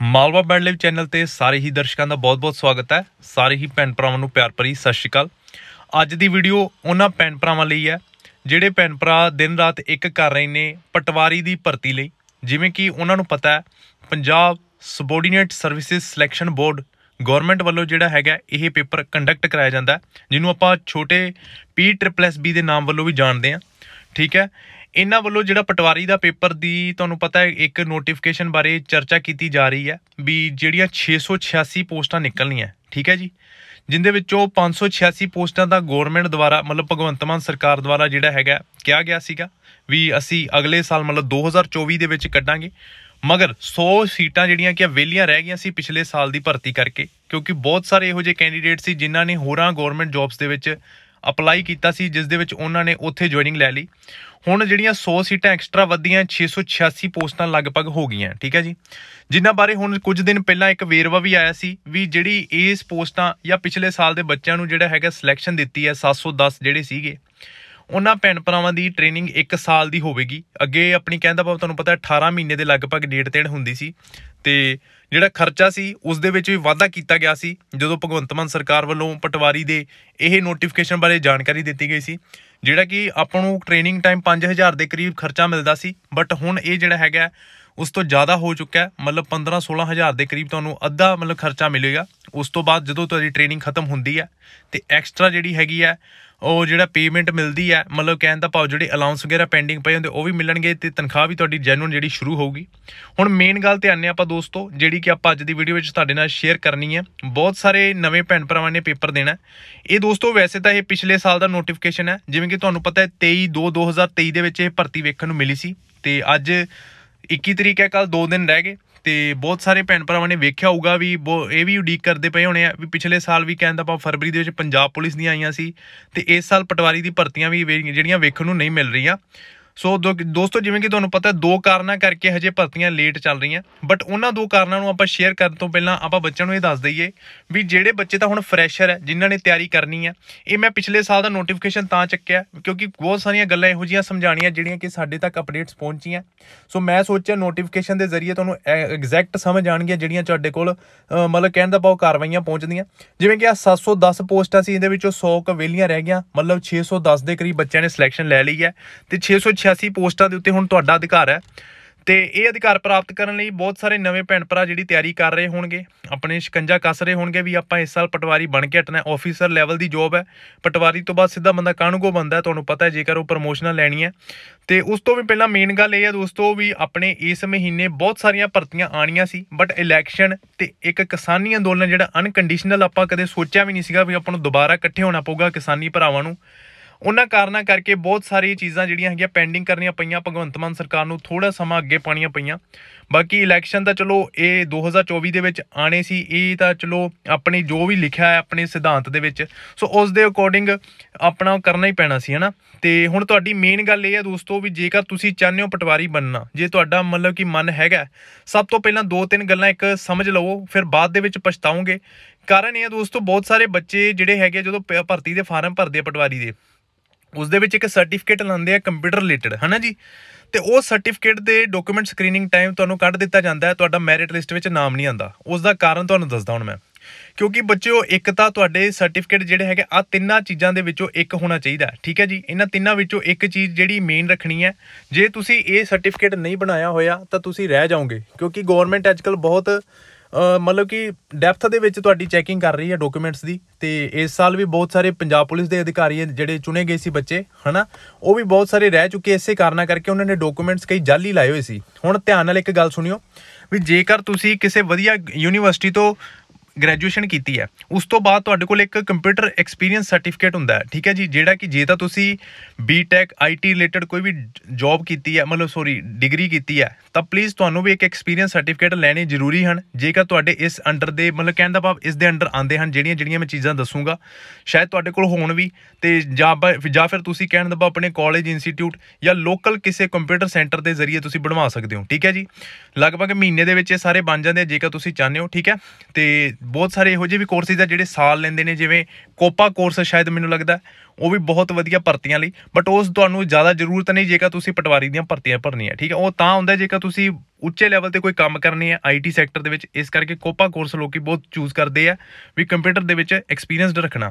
Malwa band live channel ਤੇ ਸਾਰੇ ਹੀ ਦਰਸ਼ਕਾਂ ਦਾ ਬਹੁਤ-ਬਹੁਤ ਸਵਾਗਤ ਹੈ। ਸਾਰੇ ਹੀ ਭੈਣ ਭਰਾਵਾਂ ਨੂੰ ਪਿਆਰ ਭਰੀ ਸਤਿ ਸ਼੍ਰੀ ਅਕਾਲ। ਅੱਜ ਦੀ ਵੀਡੀਓ ਉਹਨਾਂ ਭੈਣ ਭਰਾਵਾਂ ਲਈ ਹੈ, ਜਿਹੜੇ ਭੈਣ ਭਰਾ ਦਿਨ ਰਾਤ ਇੱਕ ਕਰ ਰਹੇ ਨੇ ਪਟਵਾਰੀ ਦੀ ਭਰਤੀ ਲਈ। ਜਿਵੇਂ ਕਿ ਉਹਨਾਂ ਨੂੰ ਪਤਾ ਹੈ, Punjab subordinate services selection board government ਵੱਲੋਂ ਜਿਹੜਾ ਹੈਗਾ ਇਹ ਪੇਪਰ ਕੰਡਕਟ ਕਰਾਇਆ ਜਾਂਦਾ ਜਿਹਨੂੰ ਆਪਾਂ ਛੋਟੇ ਪੀ ਟ੍ਰਿਪਲ ਐਸ ਬੀ ਦੇ ਨਾਮ ਵੱਲੋਂ ਵੀ ਜਾਣਦੇ ਹਾਂ। ਠੀਕ ਹੈ ਇਹਨਾਂ ਵੱਲੋਂ ਜਿਹੜਾ ਪਟਵਾਰੀ ਦਾ ਪੇਪਰ ਦੀ ਤੁਹਾਨੂੰ ਪਤਾ ਹੈ, ਇੱਕ ਨੋਟੀਫਿਕੇਸ਼ਨ ਬਾਰੇ ਚਰਚਾ ਕੀਤੀ ਜਾ ਰਹੀ ਹੈ ਵੀ ਜਿਹੜੀਆਂ 686 ਪੋਸਟਾਂ ਨਿਕਲਣੀਆਂ, ਠੀਕ ਹੈ ਜੀ? ਜਿੰਦੇ ਵਿੱਚੋਂ 586 ਪੋਸਟਾਂ ਦਾ ਗਵਰਨਮੈਂਟ ਦੁਆਰਾ, ਮਤਲਬ ਭਗਵੰਤ ਮਾਨ ਸਰਕਾਰ ਦੁਆਰਾ ਜਿਹੜਾ ਹੈਗਾ, ਕਿਹਾ ਗਿਆ ਸੀਗਾ ਵੀ ਅਸੀਂ ਅਗਲੇ ਸਾਲ, ਮਤਲਬ 2024 ਦੇ ਵਿੱਚ ਕੱਢਾਂਗੇ। ਮਗਰ 100 ਸੀਟਾਂ ਜਿਹੜੀਆਂ ਕਿ ਵਿਹਲੀਆਂ ਰਹਿ ਗਈਆਂ ਸੀ ਪਿਛਲੇ ਸਾਲ ਦੀ ਭਰਤੀ ਕਰਕੇ, ਕਿਉਂਕਿ ਬਹੁਤ ਸਾਰੇ ਇਹੋ ਜਿਹੇ ਕੈਂਡੀਡੇਟ ਸੀ ਜਿਨ੍ਹਾਂ ਨੇ ਹੋਰਾਂ ਗਵਰਨਮੈਂਟ ਜੌਬਸ ਦੇ ਵਿੱਚ ਅਪਲਾਈ ਕੀਤਾ ਸੀ, ਜਿਸ ਦੇ ਵਿੱਚ ਉਹਨਾਂ ਨੇ ਉੱਥੇ ਜੁਆਇਨਿੰਗ ਲੈ ਲਈ। ਹੁਣ ਜਿਹੜੀਆਂ 100 ਸੀਟਾਂ ਐਕਸਟਰਾ ਵਧੀਆਂ 686 ਪੋਸਟਾਂ ਲਗਭਗ ਹੋ ਗਈਆਂ, ਠੀਕ ਹੈ ਜੀ? ਜਿਨ੍ਹਾਂ ਬਾਰੇ ਹੁਣ ਕੁਝ ਦਿਨ ਪਹਿਲਾਂ ਇੱਕ ਵੇਰਵਾ ਵੀ ਆਇਆ ਸੀ ਵੀ ਜਿਹੜੀ ਇਸ ਪੋਸਟਾਂ ਜਾਂ ਪਿਛਲੇ ਸਾਲ ਦੇ ਬੱਚਿਆਂ ਨੂੰ ਜਿਹੜਾ ਹੈਗਾ ਸਿਲੈਕਸ਼ਨ ਦਿੱਤੀ ਹੈ 710 ਜਿਹੜੇ ਸੀਗੇ ਉਹਨਾਂ ਭੈਣ ਭਰਾਵਾਂ ਦੀ ਟ੍ਰੇਨਿੰਗ 1 ਸਾਲ ਦੀ ਹੋਵੇਗੀ। ਅੱਗੇ ਆਪਣੀ ਕਹਿੰਦਾ ਭਾਵ ਤੁਹਾਨੂੰ ਪਤਾ 18 ਮਹੀਨੇ ਦੇ ਲਗਭਗ ਡੇਟ ਤੇੜ ਹੁੰਦੀ ਸੀ। ਤੇ ਜਿਹੜਾ ਖਰਚਾ ਸੀ, ਉਸ ਦੇ ਵਿੱਚ ਵੀ ਵਾਧਾ ਕੀਤਾ ਗਿਆ ਸੀ, ਜਦੋਂ ਭਗਵੰਤ ਮਾਨ ਸਰਕਾਰ ਵੱਲੋਂ ਪਟਵਾਰੀ ਦੇ ਇਹ ਨੋਟੀਫਿਕੇਸ਼ਨ ਬਾਰੇ ਜਾਣਕਾਰੀ ਦਿੱਤੀ ਗਈ ਸੀ, ਜਿਹੜਾ ਕਿ ਆਪਾਂ ਨੂੰ ਟ੍ਰੇਨਿੰਗ ਟਾਈਮ 5000 ਦੇ ਕਰੀਬ ਖਰਚਾ ਮਿਲਦਾ ਸੀ ਬਟ ਹੁਣ ਇਹ ਜਿਹੜਾ ਹੈਗਾ ਉਸ ਤੋਂ ਜ਼ਿਆਦਾ ਹੋ ਚੁੱਕਾ ਹੈ। ਮਤਲਬ 15 16000 ਦੇ ਕਰੀਬ ਤੁਹਾਨੂੰ ਅੱਧਾ ਮਤਲਬ ਖਰਚਾ ਮਿਲੇਗਾ। ਉਸ ਤੋਂ ਬਾਅਦ ਜਦੋਂ ਤੁਹਾਡੀ ਟ੍ਰੇਨਿੰਗ ਖਤਮ ਹੁੰਦੀ ਹੈ ਤੇ ਐਕਸਟਰਾ ਜਿਹੜੀ ਹੈਗੀ ਹੈ, ਉਹ ਜਿਹੜਾ ਪੇਮੈਂਟ ਮਿਲਦੀ ਹੈ, ਮਤਲਬ ਕਹਿਣ ਦਾ ਭਾਵ ਜਿਹੜੇ ਅਲਾਉਂਸ ਵਗੈਰਾ ਪੈਂਡਿੰਗ ਪਏ ਹੁੰਦੇ, ਉਹ ਵੀ ਮਿਲਣਗੇ ਤੇ ਤਨਖਾਹ ਵੀ ਤੁਹਾਡੀ ਜੈਨੂਨ ਜਿਹੜੀ ਸ਼ੁਰੂ ਹੋਊਗੀ। ਹੁਣ ਮੇਨ ਗੱਲ ਤੇ ਆਨੇ ਆਪਾਂ ਦੋਸਤੋ, ਜਿਹੜੀ ਕਿ ਆਪਾਂ ਅੱਜ ਦੀ ਵੀਡੀਓ ਵਿੱਚ ਤੁਹਾਡੇ ਨਾਲ ਸ਼ੇਅਰ ਕਰਨੀ ਹੈ। ਬਹੁਤ ਸਾਰੇ ਨਵੇਂ ਭੈਣ ਭਰਾਵਾਂ ਨੇ ਪੇਪਰ ਦੇਣਾ ਇਹ ਦੋਸਤੋ ਵੈਸੇ ਤਾਂ ਇਹ ਪਿਛਲੇ ਸਾਲ ਦਾ ਨੋਟੀਫਿਕੇਸ਼ਨ ਹੈ। ਜਿਵੇਂ ਕਿ ਤੁਹਾਨੂੰ ਪਤਾ ਹੈ 23 2 2023 ਦੇ ਵਿੱਚ ਇਹ ਭਰਤੀ ਵੇਖਣ ਨੂੰ ਮਿਲੀ ਸੀ। ਤੇ ਅੱਜ 21 ਤਰੀਕ ਹੈ ਕੱਲ 2 ਦਿਨ ਰਹਿ ਗਏ ਤੇ ਬਹੁਤ ਸਾਰੇ ਭੈਣ ਭਰਾਵਾਂ ਨੇ ਵੇਖਿਆ ਹੋਊਗਾ ਵੀ ਇਹ ਵੀ ਉਡੀਕ ਕਰਦੇ ਪਏ ਹੋਣੇ ਆ ਵੀ ਪਿਛਲੇ ਸਾਲ ਵੀ ਕਹਿੰਦਾ ਆਪਾਂ ਫਰਵਰੀ ਦੇ ਵਿੱਚ ਪੰਜਾਬ ਪੁਲਿਸ ਦੀਆਂ ਆਈਆਂ ਸੀ ਤੇ ਇਸ ਸਾਲ ਪਟਵਾਰੀ ਦੀ ਭਰਤੀਆਂ ਵੀ, ਜਿਹੜੀਆਂ ਵੇਖਣ ਨੂੰ ਨਹੀਂ ਮਿਲ ਰਹੀਆਂ। ਸੋ ਦੋਸਤੋ ਜਿਵੇਂ ਕਿ ਤੁਹਾਨੂੰ ਪਤਾ ਦੋ ਕਾਰਨਾਂ ਕਰਕੇ ਹਜੇ ਭਰਤੀਆਂ ਲੇਟ ਚੱਲ ਰਹੀਆਂ ਬਟ ਉਹਨਾਂ ਦੋ ਕਾਰਨਾਂ ਨੂੰ ਆਪਾਂ ਸ਼ੇਅਰ ਕਰਨ ਤੋਂ ਪਹਿਲਾਂ ਆਪਾਂ ਬੱਚਿਆਂ ਨੂੰ ਇਹ ਦੱਸ ਦਈਏ ਵੀ ਜਿਹੜੇ ਬੱਚੇ ਤਾਂ ਹੁਣ ਫਰੈਸ਼ਰ ਹੈ ਜਿਨ੍ਹਾਂ ਨੇ ਤਿਆਰੀ ਕਰਨੀ ਹੈ ਇਹ ਮੈਂ ਪਿਛਲੇ ਸਾਲ ਦਾ ਨੋਟੀਫਿਕੇਸ਼ਨ ਤਾਂ ਚੱਕਿਆ ਕਿਉਂਕਿ ਬਹੁਤ ਸਾਰੀਆਂ ਗੱਲਾਂ ਇਹੋ ਜੀਆਂ ਸਮਝਾਣੀਆਂ ਜਿਹੜੀਆਂ ਕਿ ਸਾਡੇ ਤੱਕ ਅਪਡੇਟਸ ਪਹੁੰਚੀਆਂ ਸੋ ਮੈਂ ਸੋਚਿਆ ਨੋਟੀਫਿਕੇਸ਼ਨ ਦੇ ਜ਼ਰੀਏ ਤੁਹਾਨੂੰ ਐਗਜ਼ੈਕਟ ਸਮਝ ਆਣਗੀਆਂ ਜਿਹੜੀਆਂ ਤੁਹਾਡੇ ਕੋਲ ਮਤਲਬ ਕਹਿਣ ਦਾ ਪਾਉ ਕਾਰਵਾਈਆਂ ਪਹੁੰਚਦੀਆਂ ਜਿਵੇਂ ਕਿ ਆ 710 ਪੋਸਟਾਂ ਸੀ ਇਹਦੇ ਵਿੱਚੋਂ 100 ਕ ਵਿਹਲੀਆਂ ਰਹਿ ਗਈਆਂ ਮਤਲਬ 610 ਦੇ ਕਰੀਬ ਬੱਚਿਆਂ ਨੇ ਸਿਲੈਕਸ਼ਨ ਲੈ ਲਈ ਹੈ ਤੇ 686 ਪੋਸਟਾਂ ਦੇ ਉੱਤੇ ਹੁਣ ਤੁਹਾਡਾ ਅਧਿਕਾਰ ਹੈ। ਤੇ ਇਹ ਅਧਿਕਾਰ ਪ੍ਰਾਪਤ ਕਰਨ ਲਈ ਬਹੁਤ ਸਾਰੇ ਨਵੇਂ ਭੈਣ ਭਰਾ ਜਿਹੜੀ ਤਿਆਰੀ ਕਰ ਰਹੇ ਹੋਣਗੇ, ਆਪਣੇ ਸ਼ਿਕੰਜਾ ਕੱਸ ਰਹੇ ਹੋਣਗੇ ਵੀ ਆਪਾਂ ਇਸ ਸਾਲ ਪਟਵਾਰੀ ਬਣ ਕੇ ਹਟਣਾ ਆਫੀਸਰ ਲੈਵਲ ਦੀ ਜੌਬ ਹੈ। ਪਟਵਾਰੀ ਤੋਂ ਬਾਅਦ ਸਿੱਧਾ ਬੰਦਾ ਕਾਨੂੰਗੋ ਬੰਦਾ ਤੁਹਾਨੂੰ ਪਤਾ ਹੈ, ਜੇਕਰ ਉਹ ਪ੍ਰਮੋਸ਼ਨਾਂ ਲੈਣੀ ਹੈ। ਤੇ ਉਸ ਤੋਂ ਵੀ ਪਹਿਲਾਂ ਮੇਨ ਗੱਲ ਇਹ ਹੈ ਦੋਸਤੋ ਵੀ ਆਪਣੇ ਇਸ ਮਹੀਨੇ ਬਹੁਤ ਸਾਰੀਆਂ ਭਰਤੀਆਂ ਆਣੀਆਂ ਸੀ ਬਟ ਇਲੈਕਸ਼ਨ ਤੇ ਇੱਕ ਕਿਸਾਨੀ ਅੰਦੋਲਨ ਜਿਹੜਾ ਅਨਕੰਡੀਸ਼ਨਲ ਆਪਾਂ ਕਦੇ ਸੋਚਿਆ ਵੀ ਨਹੀਂ ਸੀਗਾ ਵੀ ਆਪਾਂ ਨੂੰ ਦੁਬਾਰਾ ਇਕੱਠੇ ਹੋਣਾ ਪਊਗਾ ਕਿਸਾਨੀ ਭਰਾਵਾਂ ਨੂੰ। ਉਹਨਾਂ ਕਾਰਨਾਂ ਕਰਕੇ ਬਹੁਤ ਸਾਰੀਆਂ ਚੀਜ਼ਾਂ ਜਿਹੜੀਆਂ ਹੈਗੀਆਂ ਪੈਂਡਿੰਗ ਕਰਨੀਆਂ ਪਈਆਂ, ਭਗਵੰਤ ਮਾਨ ਸਰਕਾਰ ਨੂੰ ਥੋੜਾ ਸਮਾਂ ਅੱਗੇ ਪਾਣੀਆਂ ਪਈਆਂ। ਬਾਕੀ ਇਲੈਕਸ਼ਨ ਤਾਂ ਚਲੋ ਇਹ 2024 ਦੇ ਵਿੱਚ ਆਣੇ ਸੀ, ਇਹ ਤਾਂ ਚਲੋ ਆਪਣੀ ਜੋ ਵੀ ਲਿਖਿਆ ਹੈ, ਆਪਣੇ ਸਿਧਾਂਤ ਦੇ ਵਿੱਚ। ਸੋ ਉਸ ਦੇ ਅਕੋਰਡਿੰਗ ਆਪਣਾ ਕਰਨਾ ਹੀ ਪੈਣਾ ਸੀ, ਹਨਾ। ਤੇ ਹੁਣ ਤੁਹਾਡੀ ਮੇਨ ਗੱਲ ਇਹ ਹੈ ਦੋਸਤੋ ਵੀ ਜੇਕਰ ਤੁਸੀਂ ਚਾਹੁੰਦੇ ਹੋ ਪਟਵਾਰੀ ਬਣਨਾ, ਜੇ ਤੁਹਾਡਾ ਮਤਲਬ ਕਿ ਮਨ ਹੈਗਾ, ਸਭ ਤੋਂ ਪਹਿਲਾਂ ਦੋ ਤਿੰਨ ਗੱਲਾਂ ਇੱਕ ਸਮਝ ਲਵੋ, ਫਿਰ ਬਾਅਦ ਦੇ ਵਿੱਚ ਪਛਤਾਓਗੇ। ਕਾਰਨ ਇਹ ਹੈ ਦੋਸਤੋ, ਬਹੁਤ ਸਾਰੇ ਬੱਚੇ ਜਿਹੜੇ ਹੈਗੇ ਜਦੋਂ ਭਰਤੀ ਦੇ ਫਾਰਮ ਭਰਦੇ ਪਟਵਾਰੀ ਦੇ ਉਸ ਦੇ ਵਿੱਚ ਇੱਕ ਸਰਟੀਫਿਕੇਟ ਲਾਉਂਦੇ ਆ ਕੰਪਿਊਟਰ ਰਿਲੇਟਡ ਹਨਾ ਜੀ? ਤੇ ਉਹ ਸਰਟੀਫਿਕੇਟ ਦੇ ਡਾਕੂਮੈਂਟ ਸਕਰੀਨਿੰਗ ਟਾਈਮ ਤੁਹਾਨੂੰ ਕੱਢ ਦਿੱਤਾ ਜਾਂਦਾ ਹੈ, ਤੁਹਾਡਾ ਮੈਰਿਟ ਲਿਸਟ ਵਿੱਚ ਨਾਮ ਨਹੀਂ ਆਂਦਾ ਉਸ ਦਾ ਕਾਰਨ ਤੁਹਾਨੂੰ ਦੱਸਦਾ ਹੁਣ ਮੈਂ। ਕਿਉਂਕਿ ਬੱਚਿਓ, ਇੱਕ ਤਾਂ ਤੁਹਾਡੇ ਸਰਟੀਫਿਕੇਟ ਜਿਹੜੇ ਹੈਗੇ ਆ ਤਿੰਨਾਂ ਚੀਜ਼ਾਂ ਦੇ ਵਿੱਚੋਂ ਇੱਕ ਹੋਣਾ ਚਾਹੀਦਾ ਠੀਕ ਹੈ ਜੀ? ਇਹਨਾਂ ਤਿੰਨਾਂ ਵਿੱਚੋਂ ਇੱਕ ਚੀਜ਼ ਜਿਹੜੀ ਮੇਨ ਰੱਖਣੀ ਹੈ। ਜੇ ਤੁਸੀਂ ਇਹ ਸਰਟੀਫਿਕੇਟ ਨਹੀਂ ਬਣਾਇਆ ਹੋਇਆ, ਤਾਂ ਤੁਸੀਂ ਰਹਿ ਜਾਓਗੇ। ਕਿਉਂਕਿ ਗਵਰਨਮੈਂਟ ਅੱਜਕੱਲ ਬਹੁਤ ਮਤਲਬ ਕਿ ਡੈਪਥ ਦੇ ਵਿੱਚ ਤੁਹਾਡੀ ਚੈਕਿੰਗ ਕਰ ਰਹੀ ਹੈ ਡਾਕੂਮੈਂਟਸ ਦੀ ਤੇ ਇਸ ਸਾਲ ਵੀ ਬਹੁਤ ਸਾਰੇ ਪੰਜਾਬ ਪੁਲਿਸ ਦੇ ਅਧਿਕਾਰੀ ਜਿਹੜੇ ਚੁਣੇ ਗਏ ਸੀ ਬੱਚੇ, ਹਨਾ, ਉਹ ਵੀ ਬਹੁਤ ਸਾਰੇ ਰਹਿ ਚੁੱਕੇ ਇਸੇ ਕਾਰਨਾ ਕਰਕੇ ਉਹਨਾਂ ਨੇ ਡਾਕੂਮੈਂਟਸ ਕਈ ਜਾਲੀ ਲਾਏ ਹੋਏ ਸੀ। ਹੁਣ ਧਿਆਨ ਨਾਲ ਇੱਕ ਗੱਲ ਸੁਣਿਓ ਵੀ ਜੇਕਰ ਤੁਸੀਂ ਕਿਸੇ ਵਧੀਆ ਯੂਨੀਵਰਸਿਟੀ ਤੋਂ ਗ੍ਰੈਜੂਏਸ਼ਨ ਕੀਤੀ ਹੈ। ਉਸ ਤੋਂ ਬਾਅਦ ਤੁਹਾਡੇ ਕੋਲ ਇੱਕ ਕੰਪਿਊਟਰ ਐਕਸਪੀਰੀਅੰਸ ਸਰਟੀਫਿਕੇਟ ਹੁੰਦਾ ਹੈ, ਠੀਕ ਹੈ ਜੀ, ਜਿਹੜਾ ਕਿ ਜੇ ਤਾਂ ਤੁਸੀਂ ਬੀਟੈਕ ਆਈਟੀ ਰਿਲੇਟਡ ਕੋਈ ਵੀ ਜੌਬ ਕੀਤੀ ਹੈ, ਮਤਲਬ ਸੌਰੀ ਡਿਗਰੀ ਕੀਤੀ ਹੈ, ਤਾਂ ਪਲੀਜ਼ ਤੁਹਾਨੂੰ ਵੀ ਇੱਕ ਐਕਸਪੀਰੀਅੰਸ ਸਰਟੀਫਿਕੇਟ ਲੈਣੇ ਜ਼ਰੂਰੀ ਹਨ। ਜੇਕਰ ਤੁਹਾਡੇ ਇਸ ਅੰਡਰ ਦੇ, ਮਤਲਬ ਕਹਿਣ ਦਾ ਭਾਵ ਇਸ ਦੇ ਅੰਡਰ ਆਉਂਦੇ ਹਨ, ਜਿਹੜੀਆਂ ਜਿਹੜੀਆਂ ਮੈਂ ਚੀਜ਼ਾਂ ਦੱਸੂਗਾ, ਸ਼ਾਇਦ ਤੁਹਾਡੇ ਕੋਲ ਹੋਣ ਵੀ, ਤੇ ਜਾਂ ਜਾਂ ਫਿਰ ਤੁਸੀਂ ਕਹਿਣ ਦਾ ਭਾਵ ਆਪਣੇ ਕਾਲਜ ਇੰਸਟੀਚਿਊਟ ਜਾਂ ਲੋਕਲ ਕਿਸੇ ਕੰਪਿਊਟਰ ਸੈਂਟਰ ਦੇ ਜ਼ਰੀਏ ਤੁਸੀਂ ਬਣਵਾ ਸਕਦੇ ਹੋ, ਠੀਕ ਹੈ ਜੀ। ਲਗਭਗ ਮਹੀਨੇ ਦੇ ਵਿੱਚ ਇਹ ਸਾਰੇ ਬਣ ਜਾਂਦੇ ਜੇਕਰ ਤੁਸੀਂ ਚਾਹੁੰਦੇ ਹੋ, ਠੀਕ ਹੈ। ਤੇ ਬਹੁਤ ਸਾਰੇ ਇਹੋ ਜਿਹੇ ਵੀ ਕੋਰਸਿਸ ਆ ਜਿਹੜੇ ਸਾਲ ਲੈਂਦੇ ਨੇ, ਜਿਵੇਂ ਕੋਪਾ ਕੋਰਸ ਸ਼ਾਇਦ ਮੈਨੂੰ ਲੱਗਦਾ, ਉਹ ਵੀ ਬਹੁਤ ਵਧੀਆ ਭਰਤੀਆਂ ਲਈ ਬਟ ਉਸ ਤੁਹਾਨੂੰ ਜ਼ਿਆਦਾ ਜ਼ਰੂਰਤ ਨਹੀਂ ਜੇਕਰ ਤੁਸੀਂ ਪਟਵਾਰੀ ਦੀਆਂ ਭਰਤੀਆਂ ਭਰਨੀਆਂ, ਠੀਕ ਹੈ ਉਹ ਤਾਂ ਹੁੰਦਾ ਜੇਕਰ ਤੁਸੀਂ ਉੱਚੇ ਲੈਵਲ ਤੇ ਕੋਈ ਕੰਮ ਕਰਨੀ ਹੈ ਆਈਟੀ ਸੈਕਟਰ ਦੇ ਵਿੱਚ, ਇਸ ਕਰਕੇ ਕੋਪਾ ਕੋਰਸ ਲੋਕੀ ਬਹੁਤ ਚੂਜ਼ ਕਰਦੇ ਆ ਵੀ ਕੰਪਿਊਟਰ ਦੇ ਵਿੱਚ ਐਕਸਪੀਰੀਅੰਸਡ ਰੱਖਣਾ।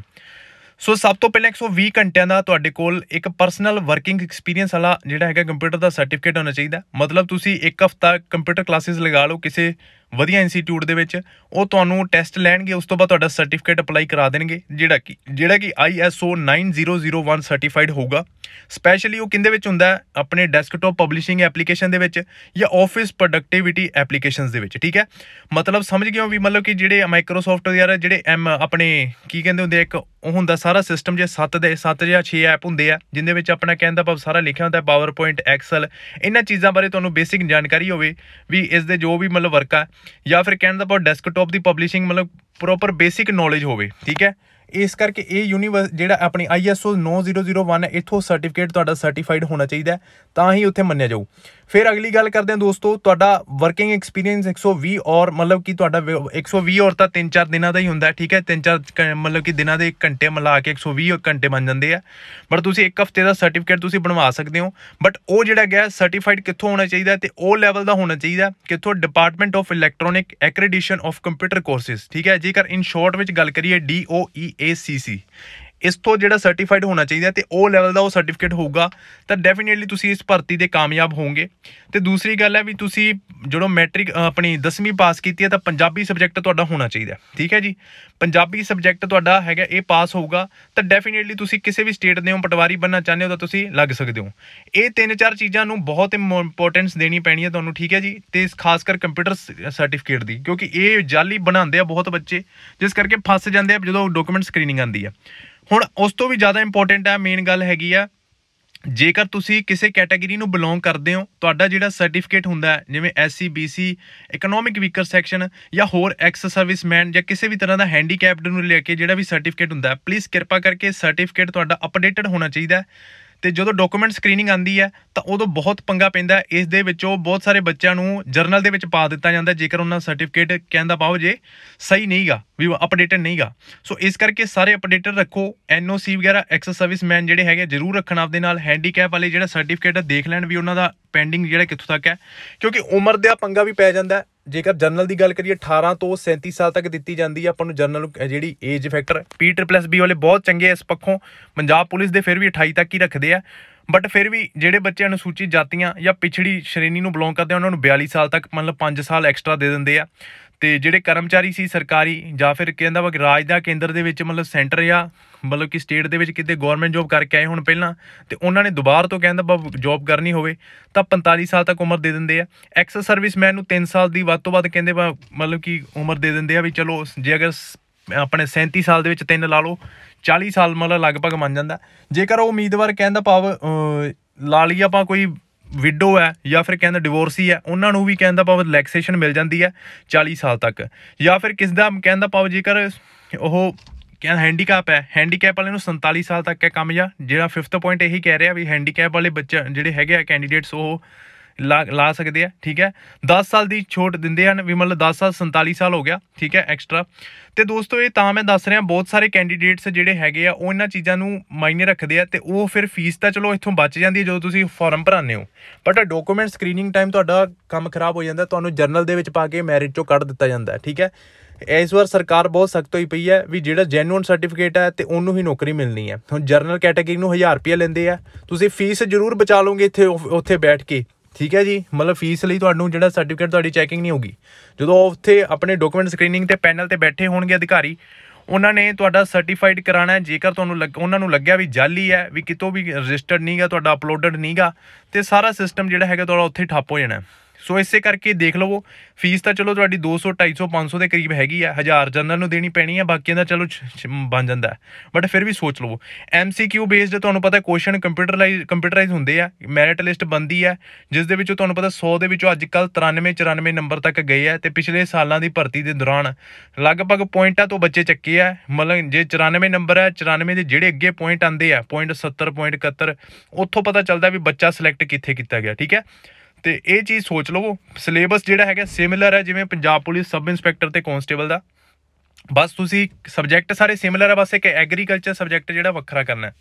ਸੋ ਸਭ ਤੋਂ ਪਹਿਲਾਂ 120 ਘੰਟਿਆਂ ਦਾ ਤੁਹਾਡੇ ਕੋਲ ਇੱਕ ਪਰਸਨਲ ਵਰਕਿੰਗ ਐਕਸਪੀਰੀਅੰਸ ਵਾਲਾ ਜਿਹੜਾ ਹੈਗਾ ਕੰਪਿਊਟਰ ਦਾ ਸਰਟੀਫਿਕੇਟ ਹੋਣਾ ਚਾਹੀਦਾ। ਮਤਲਬ ਤੁਸੀਂ ਇੱਕ ਹਫਤਾ ਕੰਪਿਊਟਰ ਕਲਾਸਿਸ ਲਗਾ ਲਓ ਕਿਸੇ ਵਧੀਆ ਇੰਸਟੀਚਿਊਟ ਦੇ ਵਿੱਚ, ਉਹ ਤੁਹਾਨੂੰ ਟੈਸਟ ਲੈਣਗੇ, ਉਸ ਤੋਂ ਬਾਅਦ ਤੁਹਾਡਾ ਸਰਟੀਫਿਕੇਟ ਅਪਲਾਈ ਕਰਾ ਦੇਣਗੇ, ਜਿਹੜਾ ਕਿ ਜਿਹੜਾ ਕਿ ISO 9001 ਸਰਟੀਫਾਈਡ ਹੋਊਗਾ। ਸਪੈਸ਼ਲੀ ਉਹ ਕਿੰਦੇ ਵਿੱਚ ਹੁੰਦਾ? ਆਪਣੇ ਡੈਸਕਟਾਪ ਪਬਲਿਸ਼ਿੰਗ ਐਪਲੀਕੇਸ਼ਨ ਦੇ ਵਿੱਚ ਜਾਂ ਆਫਿਸ ਪ੍ਰੋਡਕਟਿਵਿਟੀ ਐਪਲੀਕੇਸ਼ਨਸ ਦੇ ਵਿੱਚ, ਠੀਕ ਹੈ? ਮਤਲਬ ਸਮਝ ਗਏ ਹੋ ਵੀ ਮਤਲਬ ਕਿ ਜਿਹੜੇ ਮਾਈਕਰੋਸਾਫਟ ਯਾਰ ਜਿਹੜੇ ਐਮ ਆਪਣੇ ਕੀ ਕਹਿੰਦੇ ਹੁੰਦੇ ਇੱਕ, ਉਹ ਹੁੰਦਾ ਸਾਰਾ ਸਿਸਟਮ ਜੇ 7 ਦੇ 7 ਜਾਂ 6 ਐਪ ਹੁੰਦੇ ਆ, ਜਿੰਦੇ ਵਿੱਚ ਆਪਣਾ ਕਹਿੰਦਾ ਭਾਵ ਸਾਰਾ ਲਿਖਿਆ ਹੁੰਦਾ ਪਾਵਰ ਪੁਆਇੰਟ ਐਕਸਲ ਇਹਨਾਂ ਚੀਜ਼ਾਂ ਬਾਰੇ ਤੁਹਾਨੂੰ ਬੇਸਿਕ ਜਾਣਕਾਰੀ ਹੋਵੇ ਵੀ ਇਸ ਦੇ ਜੋ ਵੀ ਮਤਲਬ ਵਰਕ ਆ, ਜਾਂ ਫਿਰ ਕਹਿੰਦਾ ਭਾਵ ਡੈਸਕਟਾਪ ਦੀ ਪਬਲਿਸ਼ਿੰਗ ਮਤਲਬ ਪ੍ਰੋਪਰ ਬੇਸਿਕ ਨੌਲੇਜ ਹੋਵੇ, ਠੀਕ ਹੈ? ਇਸ ਕਰਕੇ ਇਹ ਯੂਨੀਵਰਸ ਜਿਹੜਾ ਆਪਣੀ ISO 9001 ਹੈ, ਇਥੋਂ ਸਰਟੀਫਿਕੇਟ ਤੁਹਾਡਾ ਸਰਟੀਫਾਈਡ ਹੋਣਾ ਚਾਹੀਦਾ ਤਾਂ ਹੀ ਉੱਥੇ ਮੰਨਿਆ ਜਾਊ। ਫਿਰ ਅਗਲੀ ਗੱਲ ਕਰਦੇ ਹਾਂ ਦੋਸਤੋ, ਤੁਹਾਡਾ ਵਰਕਿੰਗ ਐਕਸਪੀਰੀਅੰਸ 120 ਔਰ ਮਤਲਬ ਕਿ ਤੁਹਾਡਾ 120 ਔਰ ਤਾਂ 3-4 ਦਿਨਾਂ ਦਾ ਹੀ ਹੁੰਦਾ ਠੀਕ ਹੈ? 3-4 ਮਤਲਬ ਕਿ ਦਿਨਾਂ ਦੇ ਘੰਟੇ ਮਿਲਾ ਕੇ 120 ਘੰਟੇ ਬਣ ਜਾਂਦੇ ਆ। ਬਟ ਤੁਸੀਂ ਇੱਕ ਹਫ਼ਤੇ ਦਾ ਸਰਟੀਫਿਕੇਟ ਤੁਸੀਂ ਬਣਵਾ ਸਕਦੇ ਹੋ। ਬਟ ਉਹ ਜਿਹੜਾ ਗਿਆ ਸਰਟੀਫਾਈਡ ਕਿੱਥੋਂ ਹੋਣਾ ਚਾਹੀਦਾ ਤੇ ਉਹ ਲੈਵਲ ਦਾ ਹੋਣਾ ਚਾਹੀਦਾ ਕਿੱਥੋਂ? Department of electronic accreditation of computer courses ਠੀਕ ਹੈ? ਜੇਕਰ ਇਨ ਸ਼ਾਰਟ ਵਿੱਚ ਗੱਲ ਕਰੀਏ DOEACC ਇਸ ਤੋਂ ਜਿਹੜਾ ਸਰਟੀਫਾਈਡ ਹੋਣਾ ਚਾਹੀਦਾ ਤੇ ਉਹ ਲੈਵਲ ਦਾ ਉਹ ਸਰਟੀਫਿਕੇਟ ਹੋਊਗਾ, ਤਾਂ ਡੈਫੀਨਿਟਲੀ ਤੁਸੀਂ ਇਸ ਭਰਤੀ ਦੇ ਕਾਮਯਾਬ ਹੋਵੋਗੇ। ਤੇ ਦੂਸਰੀ ਗੱਲ ਹੈ ਵੀ ਤੁਸੀਂ ਜਦੋਂ ਮੈਟ੍ਰਿਕ ਆਪਣੀ 10ਵੀਂ ਪਾਸ ਕੀਤੀ ਹੈ ਤਾਂ ਪੰਜਾਬੀ ਸਬਜੈਕਟ ਤੁਹਾਡਾ ਹੋਣਾ ਚਾਹੀਦਾ ਠੀਕ ਹੈ ਜੀ? ਪੰਜਾਬੀ ਸਬਜੈਕਟ ਤੁਹਾਡਾ ਹੈਗਾ, ਇਹ ਪਾਸ ਹੋਊਗਾ, ਤਾਂ ਡੈਫੀਨਿਟਲੀ ਤੁਸੀਂ ਕਿਸੇ ਵੀ ਸਟੇਟ ਦੇ ਹੋ, ਪਟਵਾਰੀ ਬਣਨਾ ਚਾਹੁੰਦੇ ਹੋ ਤਾਂ ਤੁਸੀਂ ਲੱਗ ਸਕਦੇ ਹੋ। ਇਹ ਤਿੰਨ ਚਾਰ ਚੀਜ਼ਾਂ ਨੂੰ ਬਹੁਤ ਇੰਪੋਰਟੈਂਸ ਦੇਣੀ ਪੈਣੀ ਹੈ ਤੁਹਾਨੂੰ, ਠੀਕ ਹੈ ਜੀ? ਤੇ ਖਾਸ ਕਰ ਕੰਪਿਊਟਰ ਸਰਟੀਫਿਕੇਟ ਦੀ, ਕਿਉਂਕਿ ਇਹ ਜਾਲੀ ਬਣਾਉਂਦੇ ਆ ਬਹੁਤ ਬੱਚੇ, ਜਿਸ ਕਰਕੇ ਫਸ ਜਾਂਦੇ ਆ ਜਦੋਂ ਡਾਕੂਮੈਂਟ ਸਕਰੀਨਿੰਗ ਆਉਂਦੀ ਆ ਹੁਣ ਉਸ ਤੋਂ ਵੀ ਜ਼ਿਆਦਾ ਇੰਪੋਰਟੈਂਟ ਹੈ ਮੇਨ ਗੱਲ ਹੈਗੀ ਆ, ਜੇਕਰ ਤੁਸੀਂ ਕਿਸੇ ਕੈਟਾਗਰੀ ਨੂੰ ਬਿਲੋਂਗ ਕਰਦੇ ਹੋ, ਤੁਹਾਡਾ ਜਿਹੜਾ ਸਰਟੀਫਿਕੇਟ ਹੁੰਦਾ ਹੈ, ਜਿਵੇਂ SC BC economic weaker section ਜਾਂ ਹੋਰ ਐਕਸ ਸਰਵਿਸਮੈਨ ਜਾਂ ਕਿਸੇ ਵੀ ਤਰ੍ਹਾਂ ਦਾ ਹੈਂਡੀਕੈਪਡ ਨੂੰ ਲੈ ਕੇ ਜਿਹੜਾ ਵੀ ਸਰਟੀਫਿਕੇਟ ਹੁੰਦਾ ਪਲੀਜ਼ ਕਿਰਪਾ ਕਰਕੇ ਸਰਟੀਫਿਕੇਟ ਤੁਹਾਡਾ ਅਪਡੇਟਡ ਹੋਣਾ ਚਾਹੀਦਾ ਤੇ ਜਦੋਂ ਡਾਕੂਮੈਂਟ ਸਕਰੀਨਿੰਗ ਆਂਦੀ ਹੈ, ਤਾਂ ਉਦੋਂ ਬਹੁਤ ਪੰਗਾ ਪੈਂਦਾ ਇਸ ਦੇ ਵਿੱਚੋਂ ਬਹੁਤ ਸਾਰੇ ਬੱਚਿਆਂ ਨੂੰ ਜਰਨਲ ਦੇ ਵਿੱਚ ਪਾ ਦਿੱਤਾ ਜਾਂਦਾ ਜੇਕਰ ਉਹਨਾਂ ਸਰਟੀਫਿਕੇਟ ਕਹਿੰਦਾ ਪਾਓ ਜੇ ਸਹੀ ਨਹੀਂਗਾ, ਵੀ ਅਪਡੇਟਡ ਨਹੀਂਗਾ। ਸੋ ਇਸ ਕਰਕੇ ਸਾਰੇ ਅਪਡੇਟਡ ਰੱਖੋ। ਐਨਓਸੀ ਵਗੈਰਾ ਐਕਸ ਸਰਵਿਸਮੈਨ ਜਿਹੜੇ ਹੈਗੇ ਜ਼ਰੂਰ ਰੱਖਣ ਆਪਦੇ ਨਾਲ। ਹੈਂਡੀਕੈਪ ਵਾਲੇ ਜਿਹੜਾ ਸਰਟੀਫਿਕੇਟ ਦੇਖ ਲੈਣ ਵੀ ਉਹਨਾਂ ਦਾ ਪੈਂਡਿੰਗ ਜਿਹੜਾ ਕਿੱਥੋਂ ਤੱਕ ਹੈ। ਕਿਉਂਕਿ ਉਮਰ ਦਾ ਪੰਗਾ ਵੀ ਪੈ ਜਾਂਦਾ ਜੇਕਰ ਜਨਰਲ ਦੀ ਗੱਲ ਕਰੀਏ 18 ਤੋਂ 37 ਸਾਲ ਤੱਕ ਦਿੱਤੀ ਜਾਂਦੀ ਹੈ ਆਪਾਂ ਨੂੰ ਜਨਰਲ ਜਿਹੜੀ age factor P triple S B ਵਾਲੇ ਬਹੁਤ ਚੰਗੇ ਇਸ ਪੱਖੋਂ। ਪੰਜਾਬ ਪੁਲਿਸ ਦੇ ਫਿਰ ਵੀ 28 ਤੱਕ ਹੀ ਰੱਖਦੇ ਆ। ਬਟ ਫਿਰ ਵੀ ਜਿਹੜੇ ਬੱਚੇ ਅਨੁਸੂਚਿਤ ਜਾਤੀਆਂ ਜਾਂ ਪਿਛੜੀ ਸ਼੍ਰੇਣੀ ਨੂੰ ਬਿਲੋਂਗ ਕਰਦੇ ਆ, ਉਹਨਾਂ ਨੂੰ 42 ਸਾਲ ਤੱਕ, ਮਤਲਬ 5 ਸਾਲ ਐਕਸਟਰਾ ਦੇ ਦਿੰਦੇ ਆ। ਤੇ ਜਿਹੜੇ ਕਰਮਚਾਰੀ ਸੀ ਸਰਕਾਰੀ ਜਾਂ ਫਿਰ ਕਹਿੰਦਾ ਵਾ ਕਿ ਰਾਜ ਦਾ ਕੇਂਦਰ ਦੇ ਵਿੱਚ ਮਤਲਬ ਸੈਂਟਰ ਜਾਂ ਮਤਲਬ ਕਿ ਸਟੇਟ ਦੇ ਵਿੱਚ ਕਿਤੇ ਗਵਰਨਮੈਂਟ ਜੌਬ ਕਰਕੇ ਆਏ ਹੁਣ ਪਹਿਲਾਂ, ਤੇ ਉਹਨਾਂ ਨੇ ਦੁਬਾਰਾ ਤੋਂ ਕਹਿੰਦਾ ਜੌਬ ਕਰਨੀ ਹੋਵੇ, ਤਾਂ 45 ਸਾਲ ਤੱਕ ਉਮਰ ਦੇ ਦਿੰਦੇ ਆ। ਐਕਸ ਸਰਵਿਸਮੈਨ ਨੂੰ 3 ਸਾਲ ਦੀ ਵੱਧ ਤੋਂ ਵੱਧ ਕਹਿੰਦੇ ਮਤਲਬ ਕਿ ਉਮਰ ਦੇ ਦਿੰਦੇ ਆ ਵੀ ਚਲੋ ਜੇ ਅਗਰ ਆਪਣੇ 37 ਸਾਲ ਦੇ ਵਿੱਚ ਤਿੰਨ ਲਾ ਲਓ 40 ਸਾਲ ਮਤਲਬ ਲਗਭਗ ਮੰਨ ਜਾਂਦਾ। ਜੇਕਰ ਉਹ ਉਮੀਦਵਾਰ ਕਹਿੰਦਾ ਭਾਵ ਲਾ ਲਈ ਆਪਾਂ ਕੋਈ ਵਿਡੋ ਹੈ ਜਾਂ ਫਿਰ ਕਹਿੰਦਾ ਡਿਵੋਰਸੀ ਹੈ, ਉਹਨਾਂ ਨੂੰ ਵੀ ਕਹਿੰਦਾ ਭਾਵ ਰਿਲੈਕਸੇਸ਼ਨ ਮਿਲ ਜਾਂਦੀ ਹੈ 40 ਸਾਲ ਤੱਕ। ਜਾਂ ਫਿਰ ਕਿਸ ਦਾ ਕਹਿੰਦਾ ਭਾਵ ਜੇਕਰ ਉਹ ਕਹਿੰਦਾ ਹੈਂਡੀਕੈਪ ਹੈ ਹੈਂਡੀਕੈਪ ਵਾਲੇ ਨੂੰ 47 ਸਾਲ ਤੱਕ ਹੈ ਕੰਮ ਜਾਂ, ਜਿਹੜਾ 5th ਪੁਆਇੰਟ ਇਹੀ ਕਹਿ ਰਿਹਾ ਵੀ ਹੈਂਡੀਕੈਪ ਵਾਲੇ ਬੱਚੇ ਜਿਹੜੇ ਹੈਗੇ ਆ ਕੈਂਡੀਡੇਟਸ ਉਹ ਲਾ ਲਾ ਸਕਦੇ ਆ, ਠੀਕ ਹੈ? 10 ਸਾਲ ਦੀ ਛੋਟ ਦਿੰਦੇ ਹਨ, ਵੀ ਮਤਲਬ 10 ਸਾਲ 47 ਸਾਲ ਹੋ ਗਿਆ, ਠੀਕ ਹੈ ਐਕਸਟਰਾ ਤੇ ਦੋਸਤੋ, ਇਹ ਤਾਂ ਮੈਂ ਦੱਸ ਰਿਹਾ, ਬਹੁਤ ਸਾਰੇ ਕੈਂਡੀਡੇਟਸ ਜਿਹੜੇ ਹੈਗੇ ਆ, ਉਹ ਇਹਨਾਂ ਚੀਜ਼ਾਂ ਨੂੰ ਮਾਇਨੇ ਰੱਖਦੇ ਆ, ਤੇ ਉਹ ਫਿਰ ਫੀਸ ਤਾਂ ਚਲੋ ਇੱਥੋਂ ਬਚ ਜਾਂਦੀ ਹੈ ਜਦੋਂ ਤੁਸੀਂ ਫਾਰਮ ਭਰਾਉਂਦੇ ਹੋ। ਬਟ ਡਾਕੂਮੈਂਟ ਸਕਰੀਨਿੰਗ ਟਾਈਮ ਤੁਹਾਡਾ ਕੰਮ ਖਰਾਬ ਹੋ ਜਾਂਦਾ, ਤੁਹਾਨੂੰ ਜਰਨਲ ਦੇ ਵਿੱਚ ਪਾ ਕੇ ਮੈਰਿਟ ਚੋਂ ਕੱਢ ਦਿੱਤਾ ਜਾਂਦਾ, ਠੀਕ ਹੈ? ਇਸ ਵਾਰ ਸਰਕਾਰ ਬਹੁਤ ਸਖਤ ਹੋਈ ਪਈ ਹੈ ਵੀ ਜਿਹੜਾ ਜੈਨੂਇਨ ਸਰਟੀਫਿਕੇਟ ਹੈ ਤੇ ਉਹਨੂੰ ਹੀ ਨੌਕਰੀ ਮਿਲਣੀ ਹੈ। ਹੁਣ ਜਰਨਲ ਕੈਟਾਗਰੀ ਨੂੰ 1000 ਰੁਪਏ ਲੈਂਦੇ ਆ, ਤੁਸੀਂ ਫੀਸ ਜ਼ਰੂਰ ਬਚਾ ਲਓਗੇ ਇੱਥੇ, ਉੱਥੇ ਬੈਠ ਕੇ। ਠੀਕ ਹੈ ਜੀ? ਮਤਲਬ ਫੀਸ ਲਈ ਤੁਹਾਨੂੰ ਜਿਹੜਾ ਸਰਟੀਫਿਕੇਟ ਤੁਹਾਡੀ ਚੈਕਿੰਗ ਨਹੀਂ ਹੋਗੀ ਜਦੋਂ ਉੱਥੇ ਆਪਣੇ ਡਾਕੂਮੈਂਟ ਸਕਰੀਨਿੰਗ ਤੇ ਪੈਨਲ ਤੇ ਬੈਠੇ ਹੋਣਗੇ ਅਧਿਕਾਰੀ, ਉਹਨਾਂ ਨੇ ਤੁਹਾਡਾ ਸਰਟੀਫਾਈਡ ਕਰਾਣਾ ਜੇਕਰ ਤੁਹਾਨੂੰ ਲੱਗ, ਉਹਨਾਂ ਨੂੰ ਲੱਗਿਆ ਵੀ ਜਾਲੀ ਹੈ, ਵੀ ਕਿਤੋਂ ਵੀ ਰਜਿਸਟਰਡ ਨਹੀਂਗਾ ਤੁਹਾਡਾ ਅਪਲੋਡਡ ਨਹੀਂਗਾ ਤੇ ਸਾਰਾ ਸਿਸਟਮ ਜਿਹੜਾ ਹੈਗਾ ਤੁਹਾਡਾ ਉੱਥੇ ਠੱਪ ਹੋ ਜਾਣਾ ਸੋ ਇਸੇ ਕਰਕੇ ਦੇਖ ਲਵੋ, ਫੀਸ ਤਾਂ ਚਲੋ ਤੁਹਾਡੀ 200 250 500 ਦੇ ਕਰੀਬ ਹੈਗੀ ਆ 1000 ਜਨਰਲ ਨੂੰ ਦੇਣੀ ਪੈਣੀ ਆ, ਬਾਕੀਆਂ ਦਾ ਚਲੋ ਬਣ ਜਾਂਦਾ। ਬਟ ਫਿਰ ਵੀ ਸੋਚ ਲਵੋ ਐਮਸੀਕਿਊ ਬੇਸਡ ਤੁਹਾਨੂੰ ਪਤਾ ਕੁਐਸਚਨ ਕੰਪਿਊਟਰਾਈਜ਼ ਕੰਪਿਊਟਰਾਈਜ਼ ਹੁੰਦੇ ਆ ਮੈਰਿਟ ਲਿਸਟ ਬੰਦੀ ਆ, ਜਿਸ ਦੇ ਵਿੱਚੋਂ ਤੁਹਾਨੂੰ ਪਤਾ 100 ਦੇ ਵਿੱਚੋਂ ਅੱਜ ਕੱਲ 93 94 ਨੰਬਰ ਤੱਕ ਗਏ ਆ ਤੇ ਪਿਛਲੇ ਸਾਲਾਂ ਦੀ ਭਰਤੀ ਦੇ ਦੌਰਾਨ ਲਗਭਗ ਪੁਆਇੰਟਾਂ ਤੋਂ ਬੱਚੇ ਚੱਕੇ ਆ, ਮਤਲਬ ਜੇ 94 ਨੰਬਰ ਹੈ 94 ਦੇ ਜਿਹੜੇ ਅੱਗੇ ਪੁਆਇੰਟ ਆਂਦੇ ਆ ਪੁਆਇੰਟ 70 ਪੁਆਇੰਟ 71 ਉੱਥੋਂ ਪਤਾ ਚੱਲਦਾ ਵੀ ਬੱਚਾ ਸਿਲੈਕਟ ਕਿੱਥੇ ਕੀਤਾ ਗਿਆ, ਠੀਕ ਹੈ? ਤੇ ਇਹ ਚੀਜ਼ ਸੋਚ ਲਵੋ। ਸਿਲੇਬਸ ਜਿਹੜਾ ਹੈਗਾ ਸਿਮਿਲਰ ਹੈ, ਜਿਵੇਂ ਪੰਜਾਬ ਪੁਲਿਸ ਸਬ ਇੰਸਪੈਕਟਰ ਤੇ ਕਨਸਟੇਬਲ ਦਾ। ਬਸ ਤੁਸੀਂ ਸਬਜੈਕਟ ਸਾਰੇ ਸਿਮਿਲਰ ਆ ਬਸ ਇੱਕ ਐਗਰੀਕਲਚਰ ਸਬਜੈਕਟ ਜਿਹੜਾ ਵੱਖਰਾ ਕਰਨਾ ਹੈ।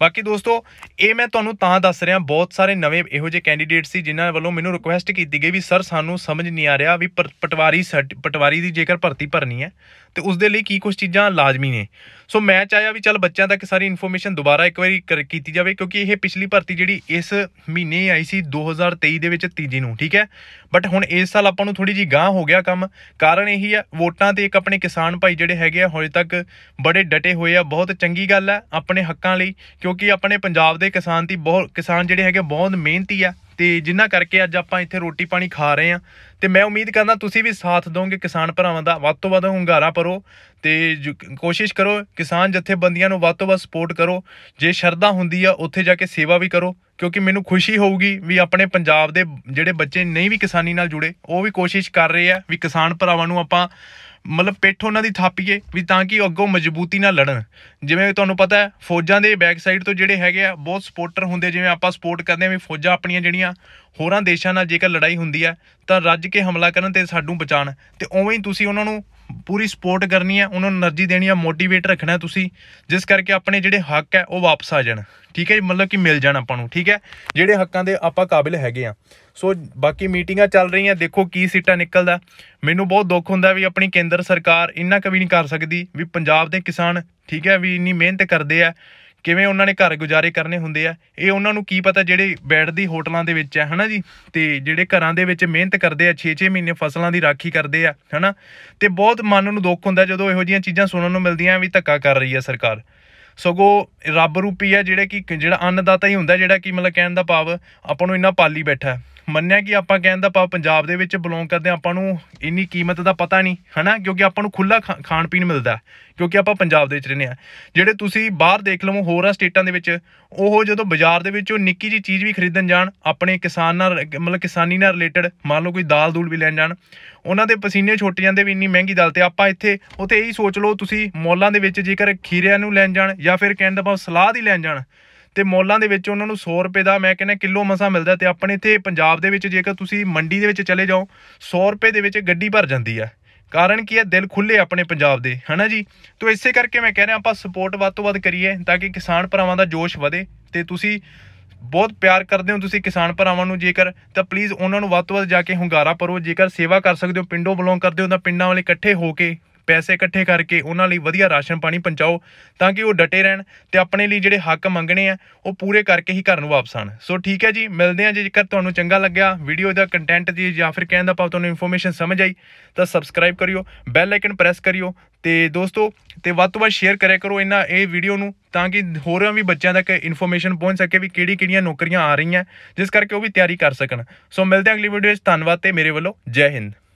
ਬਾਕੀ ਦੋਸਤੋ, ਇਹ ਮੈਂ ਤੁਹਾਨੂੰ ਤਾਂ ਦੱਸ ਰਿਹਾ, ਬਹੁਤ ਸਾਰੇ ਨਵੇਂ ਇਹੋ ਜਿਹੇ ਕੈਂਡੀਡੇਟ ਸੀ, ਜਿਨ੍ਹਾਂ ਵੱਲੋਂ ਮੈਨੂੰ ਰਿਕੁਐਸਟ ਕੀਤੀ ਗਈ ਵੀ ਸਰ ਸਾਨੂੰ ਸਮਝ ਨਹੀਂ ਆ ਰਿਹਾ ਵੀ ਪਰ- ਪਟਵਾਰੀ ਸਰਟ- ਪਟਵਾਰੀ ਦੀ ਜੇਕਰ ਭਰਤੀ ਭਰਨੀ ਹੈ, ਤੇ ਉਸ ਦੇ ਲਈ ਕੀ ਕੁਝ ਚੀਜ਼ਾਂ ਲਾਜ਼ਮੀ ਨੇ? ਸੋ ਮੈਂ ਚਾਹਿਆ ਵੀ ਚੱਲ ਬੱਚਿਆਂ ਤੱਕ ਸਾਰੀ ਇਨਫੋਰਮੇਸ਼ਨ ਦੁਬਾਰਾ ਇੱਕ ਵਾਰੀ ਕਰ- ਕੀਤੀ ਜਾਵੇ, ਕਿਉਂਕਿ ਇਹ ਪਿਛਲੀ ਭਰਤੀ ਜਿਹੜੀ ਇਸ ਮਹੀਨੇ ਆਈ ਸੀ 2023 ਦੇ ਵਿੱਚ ਤੀਜੀ ਨੂੰ, ਠੀਕ ਹੈ? ਬਟ ਹੁਣ ਇਸ ਸਾਲ ਆਪਾਂ ਨੂੰ ਥੋੜੀ ਜੀ ਗਾਂਹ ਹੋ ਗਿਆ ਕੰਮ। ਕਾਰਨ ਇਹੀ ਹੈ, ਵੋਟਾਂ ਤੇ ਇੱਕ ਆਪਣੇ ਕਿਸਾਨ ਭਾਈ ਜਿਹੜੇ ਹੈਗੇ ਆ, ਹਜੇ ਤੱਕ ਬੜੇ ਡਟੇ ਹੋਏ ਆ, ਬਹੁਤ ਚੰਗੀ ਗੱਲ ਹੈ ਆਪਣੇ ਹੱਕਾਂ ਲਈ, ਕਿਉਂਕਿ ਆਪਣੇ ਪੰਜਾਬ ਦੇ ਕਿਸਾਨ ਦੀ ਬਹੁਤ ਕਿਸਾਨ ਜਿਹੜੇ ਹੈਗੇ ਬਹੁਤ ਮਿਹਨਤੀ ਆ। ਤੇ ਜਿੰਨਾ ਕਰਕੇ ਅੱਜ ਆਪਾਂ ਇੱਥੇ ਰੋਟੀ ਪਾਣੀ ਖਾ ਰਹੇ ਆ ਤੇ ਮੈਂ ਉਮੀਦ ਕਰਦਾ ਤੁਸੀਂ ਵੀ ਸਾਥ ਦੋਗੇ ਕਿਸਾਨ ਭਰਾਵਾਂ ਦਾ, ਵੱਧ ਤੋਂ ਵੱਧ ਹੁੰਗਾਰਾ ਭਰੋ ਤੇ ਜੋ- ਕੋਸ਼ਿਸ਼ ਕਰੋ ਕਿਸਾਨ ਜਥੇਬੰਦੀਆਂ ਨੂੰ ਵੱਧ ਤੋਂ ਵੱਧ ਸਪੋਰਟ ਕਰੋ, ਜੇ ਸ਼ਰਧਾ ਹੁੰਦੀ ਆ ਉੱਥੇ ਜਾ ਕੇ ਸੇਵਾ ਵੀ ਕਰੋ, ਕਿਉਂਕਿ ਮੈਨੂੰ ਖੁਸ਼ੀ ਹੋਊਗੀ ਵੀ ਆਪਣੇ ਪੰਜਾਬ ਦੇ ਜਿਹੜੇ ਬੱਚੇ ਨਹੀਂ ਵੀ ਕਿਸਾਨੀ ਨਾਲ ਜੁੜੇ, ਉਹ ਵੀ ਕੋਸ਼ਿਸ਼ ਕਰ ਰਹੇ ਆ ਵੀ ਕਿਸਾਨ ਭਰਾਵਾਂ ਨੂੰ ਆਪਾਂ ਮਤਲਬ ਪਿੱਠ ਉਹਨਾਂ ਦੀ ਥਾਪੀਏ ਵੀ ਤਾਂ ਕਿ ਉਹ ਅੱਗੋਂ ਮਜ਼ਬੂਤੀ ਨਾਲ ਲੜਨ। ਜਿਵੇਂ ਤੁਹਾਨੂੰ ਪਤਾ ਹੈ, ਫੌਜਾਂ ਦੇ ਬੈਕ ਸਾਈਡ ਤੋਂ ਜਿਹੜੇ ਹੈਗੇ ਆ, ਬਹੁਤ ਸਪੋਰਟਰ ਹੁੰਦੇ ਜਿਵੇਂ ਆਪਾਂ ਸਪੋਰਟ ਕਰਦੇ ਆ ਵੀ ਫੌਜਾਂ ਆਪਣੀਆਂ ਜਿਹੜੀਆਂ ਹੋਰਾਂ ਦੇਸ਼ਾਂ ਨਾਲ ਜੇਕਰ ਲੜਾਈ ਹੁੰਦੀ ਆ ਤਾਂ ਰੱਜ ਕੇ ਹਮਲਾ ਕਰਨ ਤੇ ਸਾਨੂੰ ਬਚਾਣ ਤੇ ਉਵੇਂ ਹੀ ਤੁਸੀਂ ਉਹਨਾਂ ਨੂੰ ਪੂਰੀ ਸਪੋਰਟ ਕਰਨੀ ਹੈ, ਉਹਨਾਂ ਨੂੰ એનર્ਜੀ ਦੇਣੀ ਹੈ ਮੋਟੀਵੇਟ ਰੱਖਣਾ ਤੁਸੀਂ, ਜਿਸ ਕਰਕੇ ਆਪਣੇ ਜਿਹੜੇ ਹੱਕ ਹੈ, ਉਹ ਵਾਪਸ ਆ ਜਾਣ। ਠੀਕ ਹੈ ਮਤਲਬ ਕਿ ਮਿਲ ਜਾਣ ਆਪਾਂ ਨੂੰ, ਠੀਕ ਹੈ? ਜਿਹੜੇ ਹੱਕਾਂ ਦੇ ਆਪਾਂ ਕਾਬਿਲ ਹੈਗੇ ਆ। ਸੋ ਬਾਕੀ ਮੀਟਿੰਗਾਂ ਚੱਲ ਰਹੀਆਂ, ਦੇਖੋ ਕੀ ਸੀਟਾਂ ਨਿਕਲਦਾ। ਮੈਨੂੰ ਬਹੁਤ ਦੁੱਖ ਹੁੰਦਾ ਵੀ ਆਪਣੀ ਕੇਂਦਰ ਸਰਕਾਰ ਇੰਨਾ ਕੁ ਵੀ ਨਹੀਂ ਕਰ ਸਕਦੀ ਵੀ ਪੰਜਾਬ ਦੇ ਕਿਸਾਨ, ਠੀਕ ਹੈ, ਵੀ ਇੰਨੀ ਮਿਹਨਤ ਕਰਦੇ ਆ, ਕਿਵੇਂ ਉਹਨਾਂ ਨੇ ਘਰ ਗੁਜ਼ਾਰੇ ਕਰਨੇ ਹੁੰਦੇ ਆ। ਇਹ ਉਹਨਾਂ ਨੂੰ ਕੀ ਪਤਾ ਜਿਹੜੇ ਬੈਠਦੀ ਹੋਟਲਾਂ ਦੇ ਵਿੱਚ ਹੈ ਹਨਾ ਜੀ? ਤੇ ਜਿਹੜੇ ਘਰਾਂ ਦੇ ਵਿੱਚ ਮਿਹਨਤ ਕਰਦੇ ਆ 6-6 ਮਹੀਨੇ ਫਸਲਾਂ ਦੀ ਰਾਖੀ ਕਰਦੇ ਆ, ਹਨਾ? ਤੇ ਬਹੁਤ ਮਨ ਨੂੰ ਦੁੱਖ ਹੁੰਦਾ ਜਦੋਂ ਇਹੋ ਜਿਹੀਆਂ ਚੀਜ਼ਾਂ ਸੁਣਨ ਨੂੰ ਮਿਲਦੀਆਂ ਵੀ ਧੱਕਾ ਕਰ ਰਹੀ ਆ ਸਰਕਾਰ। ਸਗੋਂ ਰੱਬ ਰੂਪੀ ਆ, ਜਿਹੜੇ ਕਿ ਜਿਹੜਾ ਅੰਨਦਾਤਾ ਹੀ ਹੁੰਦਾ, ਜਿਹੜਾ ਕਿ ਮਤਲਬ ਕਹਿਣ ਦਾ ਭਾਵ, ਆਪਾਂ ਨੂੰ ਇੰਨਾ ਪਾਲੀ ਬੈਠਾ। ਮੰਨਿਆ ਕਿ ਆਪਾਂ ਕਹਿਣ ਦਾ ਭਾਵ ਪੰਜਾਬ ਦੇ ਵਿੱਚ ਬਿਲੋਂਗ ਕਰਦੇ ਹਾਂ, ਆਪਾਂ ਨੂੰ ਇੰਨੀ ਕੀਮਤ ਦਾ ਪਤਾ ਨਹੀਂ, ਹਨਾ? ਕਿਉਂਕਿ ਆਪਾਂ ਨੂੰ ਖੁੱਲਾ ਖਾਣ ਪੀਣ ਮਿਲਦਾ ਕਿਉਂਕਿ ਆਪਾਂ ਪੰਜਾਬ ਦੇ ਵਿੱਚ ਰਹਿੰਦੇ ਆ ਜਿਹੜੇ ਤੁਸੀਂ ਬਾਹਰ ਦੇਖ ਲਵੋ ਹੋਰਾਂ ਸਟੇਟਾਂ ਦੇ ਵਿੱਚ, ਉਹ ਜਦੋਂ ਬਾਜ਼ਾਰ ਦੇ ਵਿੱਚੋਂ ਨਿੱਕੀ ਜੀ ਚੀਜ਼ ਵੀ ਖਰੀਦਣ ਜਾਣ, ਆਪਣੇ ਕਿਸਾਨ ਨਾਲ, ਮਤਲਬ ਕਿਸਾਨੀ ਨਾਲ ਰਿਲੇਟਡ ਮੰਨ ਲਓ ਕੋਈ ਦਾਲ ਦੂਲ ਵੀ ਲੈਣ ਜਾਣ, ਉਹਨਾਂ ਦੇ ਪਸੀਨੇ ਛੁੱਟ ਜਾਂਦੇ ਵੀ ਇੰਨੀ ਮਹਿੰਗੀ ਦਾਲ ਤੇ ਆਪਾਂ ਇੱਥੇ ਉਤੇ ਇਹੀ ਸੋਚ ਲਓ ਤੁਸੀਂ ਮੌਲਾਂ ਦੇ ਵਿੱਚ ਜੇਕਰ ਖੀਰਿਆਂ ਨੂੰ ਲੈਣ ਜਾਣ ਜਾਂ ਫਿਰ ਕਹਿਣ ਦਾ ਭਾਵ ਸਲਾਦ ਹੀ ਲੈਣ ਜਾਣ ਤੇ ਮੌਲਾਂ ਦੇ ਵਿੱਚ ਉਹਨਾਂ ਨੂੰ 100 ਰੁਪਏ ਦਾ ਮੈਂ ਕਹਿੰਦਾ ਕਿਲੋ ਮਸਾ ਮਿਲਦਾ ਤੇ ਆਪਣੇ ਇੱਥੇ ਪੰਜਾਬ ਦੇ ਵਿੱਚ ਜੇਕਰ ਤੁਸੀਂ ਮੰਡੀ ਦੇ ਵਿੱਚ ਚਲੇ ਜਾਓ 100 ਰੁਪਏ ਦੇ ਵਿੱਚ ਗੱਡੀ ਭਰ ਜਾਂਦੀ ਹੈ ਕਾਰਨ ਕੀ ਹੈ ਦਿਲ ਖੁੱਲੇ ਆਪਣੇ ਪੰਜਾਬ ਦੇ, ਹਨਾ ਜੀ? ਤੋਂ ਇਸੇ ਕਰਕੇ ਮੈਂ ਕਹਿ ਰਿਹਾ ਆਪਾਂ ਸਪੋਰਟ ਵੱਧ ਤੋਂ ਵੱਧ ਕਰੀਏ ਤਾਂ ਕਿ ਕਿਸਾਨ ਭਰਾਵਾਂ ਦਾ ਜੋਸ਼ ਵਧੇ ਤੇ ਤੁਸੀਂ ਬਹੁਤ ਪਿਆਰ ਕਰਦੇ ਹੋ ਤੁਸੀਂ ਕਿਸਾਨ ਭਰਾਵਾਂ ਨੂੰ ਜੇਕਰ, ਤਾਂ ਪਲੀਜ਼ ਉਹਨਾਂ ਨੂੰ ਵੱਧ ਤੋਂ ਵੱਧ ਜਾ ਕੇ ਹੁੰਗਾਰਾ ਭਰੋ। ਜੇਕਰ ਸੇਵਾ ਕਰ ਸਕਦੇ ਹੋ, ਪਿੰਡੋਂ ਬਿਲੋਂਗ ਕਰਦੇ ਹੋ ਤਾਂ ਪਿੰਡਾਂ ਵਾਲੇ ਇਕੱਠੇ ਹੋ ਕੇ ਪੈਸੇ ਇਕੱਠੇ ਕਰਕੇ ਉਹਨਾਂ ਲਈ ਵਧੀਆ ਰਾਸ਼ਨ ਪਾਣੀ ਪਹੁੰਚਾਓ ਤਾਂ ਕਿ ਉਹ ਡਟੇ ਰਹਿਣ ਤੇ ਆਪਣੇ ਲਈ ਜਿਹੜੇ ਹੱਕ ਮੰਗਣੇ ਆ, ਉਹ ਪੂਰੇ ਕਰਕੇ ਹੀ ਘਰ ਨੂੰ ਵਾਪਸ ਆਣ ਸੋ ਠੀਕ ਹੈ ਜੀ, ਮਿਲਦੇ ਆ ਜੇਕਰ ਤੁਹਾਨੂੰ ਚੰਗਾ ਲੱਗਿਆ ਵੀਡੀਓ ਦਾ ਕੰਟੈਂਟ ਜੀ ਜਾਂ ਫਿਰ ਕਹਿਣ ਦਾ ਭਾਵ ਤੁਹਾਨੂੰ ਇਨਫੋਰਮੇਸ਼ਨ ਸਮਝ ਆਈ, ਤਾਂ ਸਬਸਕ੍ਰਾਈਬ ਕਰਿਓ ਬੈਲ ਆਈਕਨ ਪ੍ਰੈਸ ਕਰਿਓ ਤੇ ਦੋਸਤੋ, ਤੇ ਵੱਧ ਤੋਂ ਵੱਧ ਸ਼ੇਅਰ ਕਰਿਆ ਕਰੋ ਇਹਨਾਂ ਇਹ ਵੀਡੀਓ ਨੂੰ ਤਾਂ ਕਿ ਹੋਰਾਂ ਵੀ ਬੱਚਿਆਂ ਤੱਕ ਇਨਫੋਰਮੇਸ਼ਨ ਪਹੁੰਚ ਸਕੇ ਵੀ ਕਿਹੜੀ ਕਿਹੜੀਆਂ ਨੌਕਰੀਆਂ ਆ ਰਹੀਆਂ, ਜਿਸ ਕਰਕੇ ਉਹ ਵੀ ਤਿਆਰੀ ਕਰ ਸਕਣ। ਸੋ ਮਿਲਦੇ ਹਾਂ ਅਗਲੀ ਵੀਡੀਓ ਵਿੱਚ, ਧੰਨਵਾਦ ਤੇ ਮੇਰੇ ਵੱਲੋਂ ਜੈ ਹਿੰਦ।